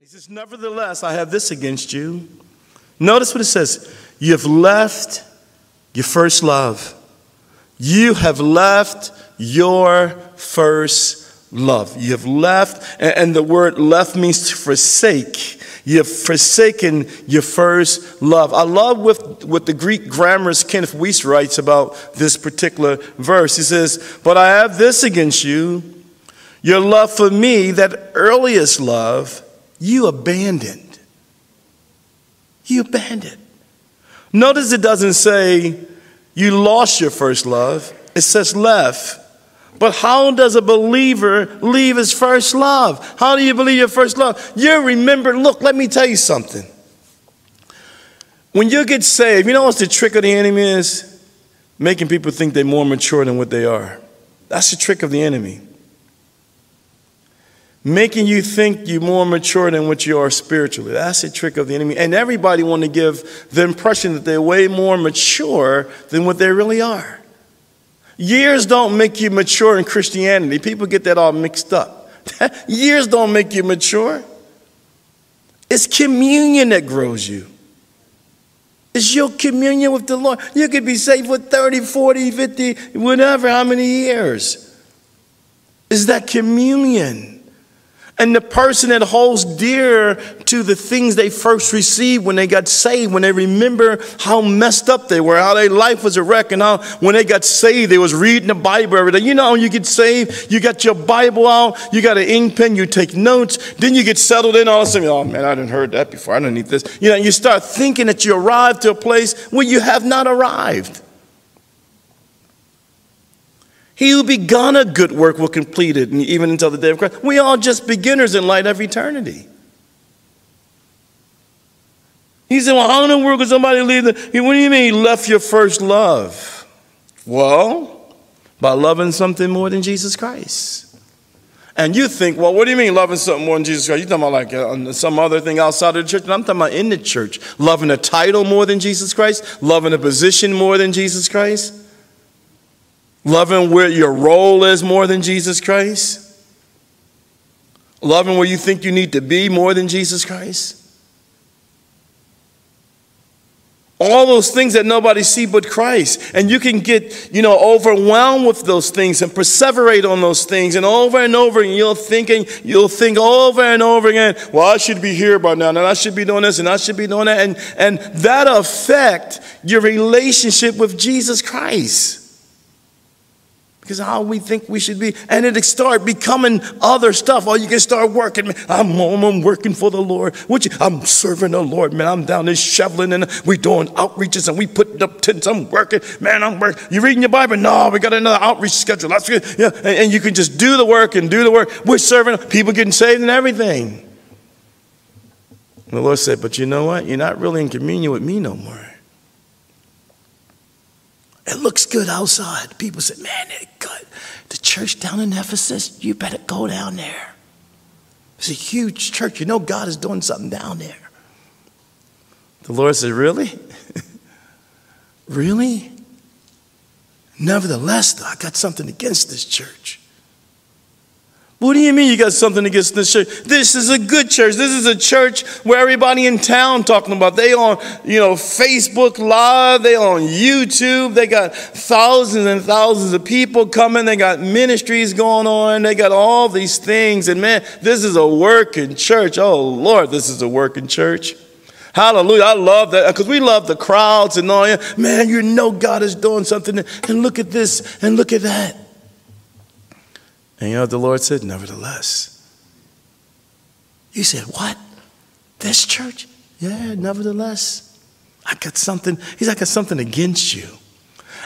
He says, Nevertheless, I have this against you. Notice what it says You have left your first love. You have left your first love. You have left, and the word left means to forsake. You have forsaken your first love. I love with, what the Greek grammarist Kenneth Wuest writes about this particular verse. He says, But I have this against you, your love for me, that earliest love, you abandoned. You abandoned. Notice it doesn't say you lost your first love, it says left. But how does a believer leave his first love? How do you believe your first love? You remember, look, let me tell you something. When you get saved, you know what the trick of the enemy is? Making people think they're more mature than what they are. That's the trick of the enemy. Making you think you're more mature than what you are spiritually. That's the trick of the enemy. And everybody want to give the impression that they're way more mature than what they really are. Years don't make you mature in Christianity. People get that all mixed up. Years don't make you mature. It's communion that grows you. It's your communion with the Lord. You could be saved for 30, 40, 50, whatever, how many years. Is that communion? And the person that holds dear to the things they first received when they got saved, when they remember how messed up they were, how their life was a wreck, and how when they got saved, they was reading the Bible every day. You know, when you get saved, you got your Bible out, you got an ink pen, you take notes, then you get settled in, all of a sudden, oh man, I didn't heard that before, I don't need this. You know, you start thinking that you arrived to a place where you have not arrived. He who begun a good work will complete it, and even until the day of Christ. We all just beginners in light of eternity. He said, Well, how in the world could somebody leave the. What do you mean, you left your first love? Well, by loving something more than Jesus Christ. And you think, well, what do you mean loving something more than Jesus Christ? You're talking about like uh, some other thing outside of the church? I'm talking about in the church. Loving a title more than Jesus Christ, loving a position more than Jesus Christ. Loving where your role is more than Jesus Christ. Loving where you think you need to be more than Jesus Christ. All those things that nobody see but Christ. And you can get, you know, overwhelmed with those things and perseverate on those things. And over and over and you'll thinking, you'll think over and over again, well, I should be here by now, and I should be doing this, and I should be doing that. And, and that affect your relationship with Jesus Christ because how we think we should be. And it start becoming other stuff. Or oh, you can start working. I'm home, I'm working for the Lord. You? I'm serving the Lord, man. I'm down there shoveling and we doing outreaches and we putting up tents. I'm working. Man, I'm working. You reading your Bible? No, we got another outreach schedule. That's good. Yeah. And, and you can just do the work and do the work. We're serving people getting saved and everything. And the Lord said, But you know what? You're not really in communion with me no more. It looks good outside. People say, man, it's good. The church down in Ephesus, you better go down there. It's a huge church. You know God is doing something down there. The Lord said, Really? really? Nevertheless, though, I got something against this church. What do you mean you got something against this church? This is a good church. This is a church where everybody in town talking about. They on, you know, Facebook Live, they on YouTube. They got thousands and thousands of people coming. They got ministries going on. They got all these things. And man, this is a working church. Oh Lord, this is a working church. Hallelujah. I love that because we love the crowds and all. Man, you know God is doing something. And look at this and look at that. And you know what the Lord said? Nevertheless. You said, What? This church? Yeah, nevertheless. I got something. He's like, I got something against you.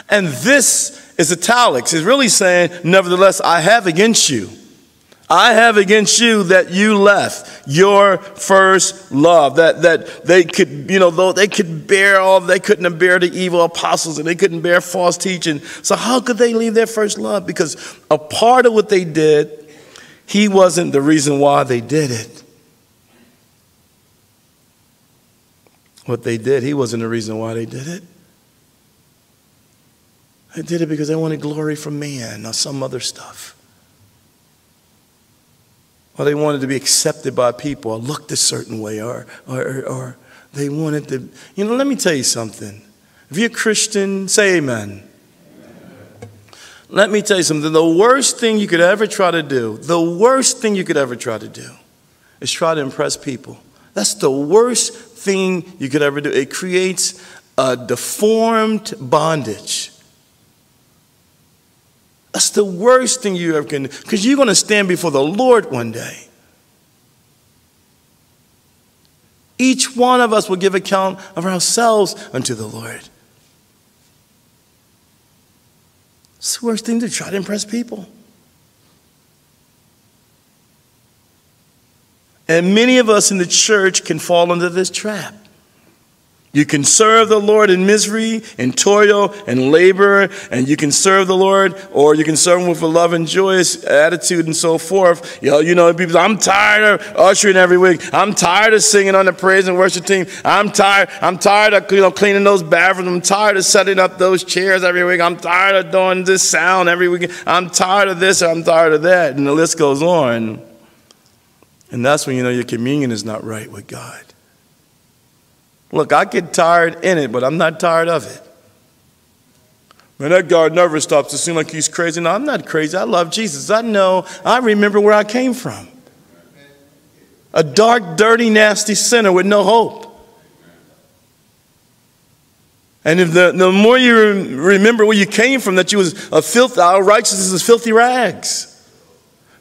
And this is italics. He's really saying, Nevertheless, I have against you. I have against you that you left your first love. That, that they could, you know, though they could bear all, they couldn't bear the evil apostles and they couldn't bear false teaching. So how could they leave their first love? Because a part of what they did, he wasn't the reason why they did it. What they did, he wasn't the reason why they did it. They did it because they wanted glory from man or some other stuff. Or they wanted to be accepted by people or looked a certain way or, or, or they wanted to. You know, let me tell you something. If you're a Christian, say amen. Let me tell you something. The worst thing you could ever try to do, the worst thing you could ever try to do, is try to impress people. That's the worst thing you could ever do. It creates a deformed bondage. That's the worst thing you ever can do because you're going to stand before the Lord one day. Each one of us will give account of ourselves unto the Lord. It's the worst thing to try to impress people. And many of us in the church can fall into this trap. You can serve the Lord in misery, in toil, and labor, and you can serve the Lord, or you can serve Him with a love and joyous attitude and so forth. You know, you know, people, I'm tired of ushering every week. I'm tired of singing on the praise and worship team. I'm tired. I'm tired of you know cleaning those bathrooms. I'm tired of setting up those chairs every week. I'm tired of doing this sound every week. I'm tired of this. I'm tired of that, and the list goes on. And that's when you know your communion is not right with God. Look, I get tired in it, but I'm not tired of it. Man, that guy never stops to seem like he's crazy. No, I'm not crazy. I love Jesus. I know, I remember where I came from. A dark, dirty, nasty sinner with no hope. And if the, the more you remember where you came from, that you was a filth, our righteousness is filthy rags,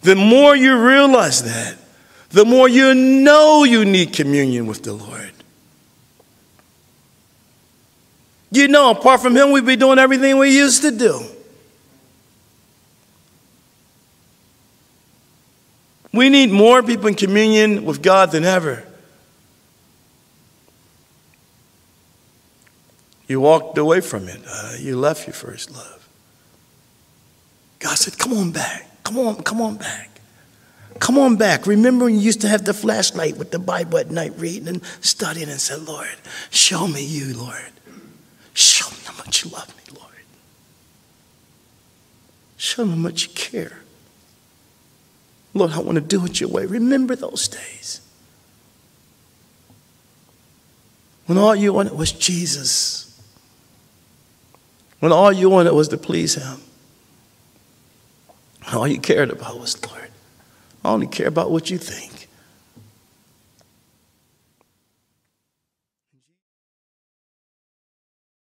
the more you realize that, the more you know you need communion with the Lord. You know, apart from Him, we'd be doing everything we used to do. We need more people in communion with God than ever. You walked away from it. Uh, you left your first love. God said, Come on back. Come on, come on back. Come on back. Remember when you used to have the flashlight with the Bible at night reading and studying and said, Lord, show me you, Lord. Show me how much you love me, Lord. Show me how much you care. Lord, I want to do it your way. Remember those days when all you wanted was Jesus, when all you wanted was to please Him, all you cared about was, Lord, I only care about what you think.